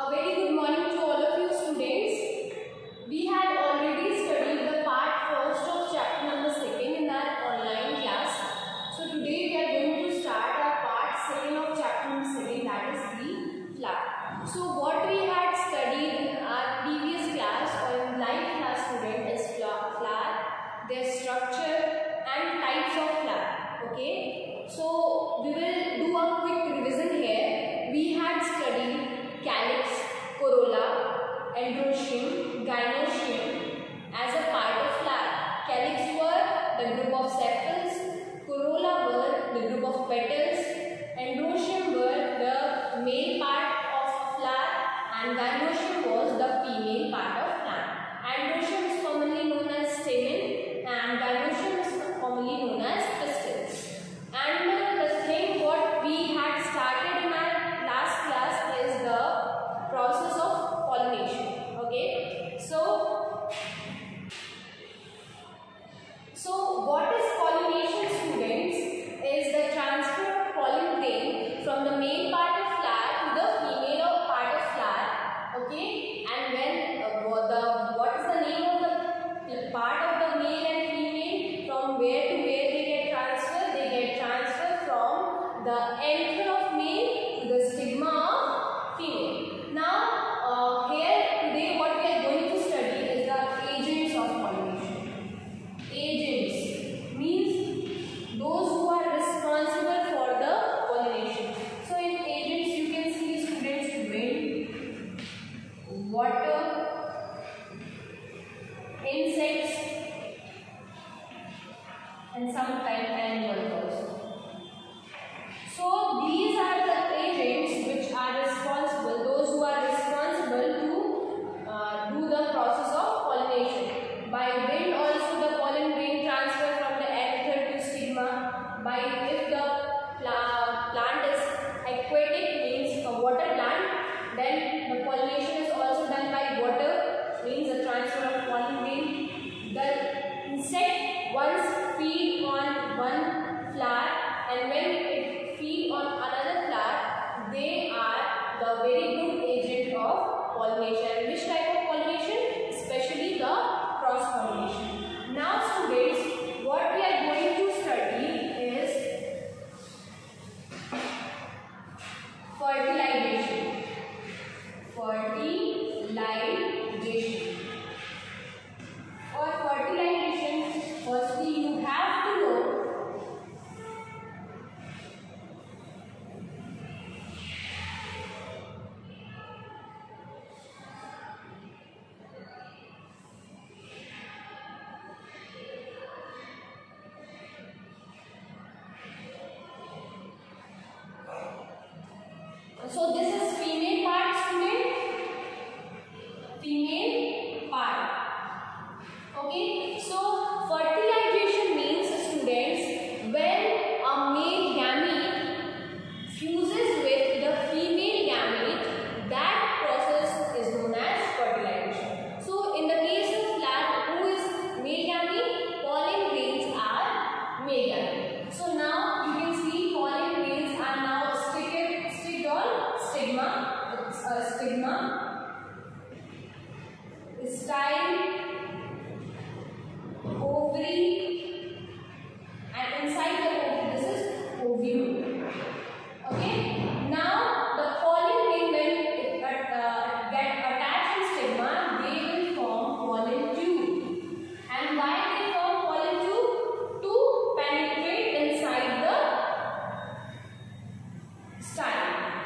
a very and gynoecium was the female part of plant. Androecium is commonly So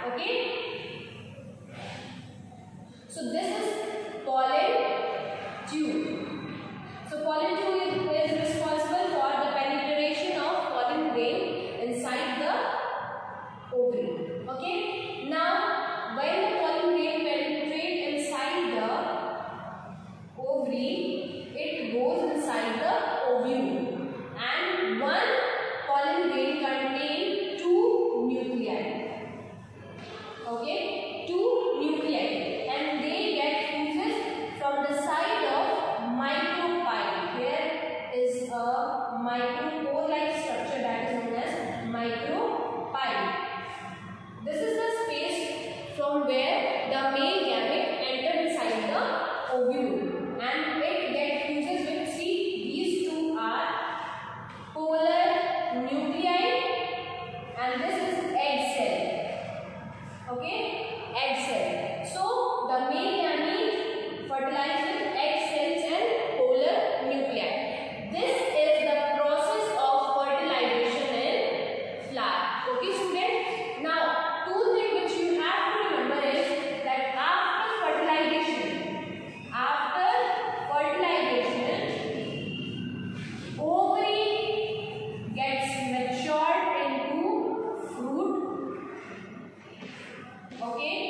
Okay? So this is pollen tube. So pollen tube from Okay.